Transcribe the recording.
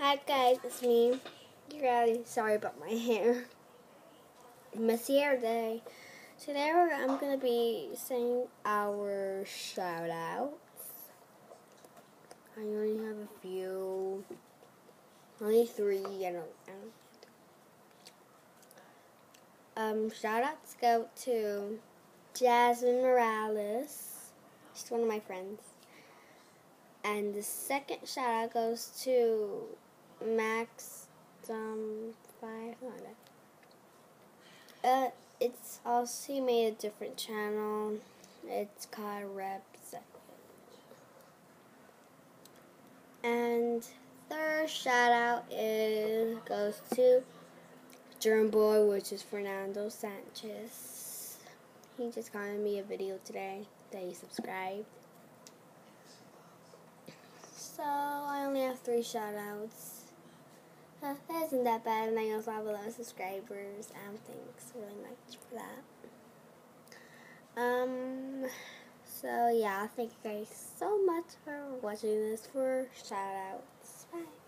Hi guys, it's me. Yareli sorry about my hair. Messy hair day. Today I'm gonna be saying our shout outs. I only have a few. Only three. I don't. I don't. Um, shout outs go to Jasmine Morales. She's one of my friends. And the second shout out goes to Um five. Uh it's also he made a different channel. It's called Reps. And third shout out is goes to German Boy, which is Fernando Sanchez. He just commented me a video today that he subscribed. So I only have three shout outs. Uh, that isn't that bad, and I also have 11 subscribers. Um, thanks really much for that. Um, so yeah, thank you guys so much for watching this for shout outs. Bye.